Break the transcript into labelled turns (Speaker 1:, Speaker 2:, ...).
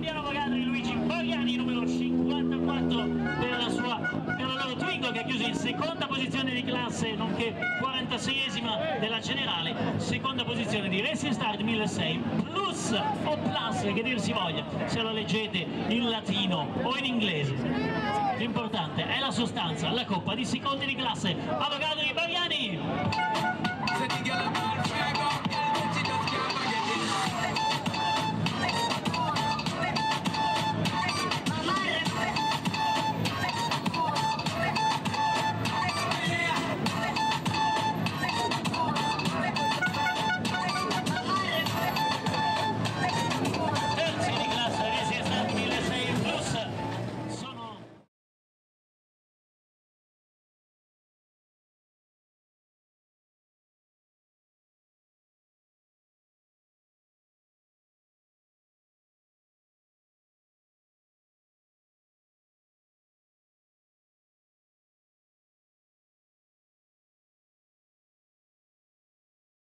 Speaker 1: Giuliano Magadri, Luigi Bariani, numero 54 per la, sua, per la loro Twingo che ha chiuso in seconda posizione di classe, nonché 46esima della generale, seconda posizione di Racing Start 1006 plus o plus che dir si voglia, se lo leggete in latino o in inglese. L'importante è la sostanza, la coppa di secondi di classe, Avogadri Bariani!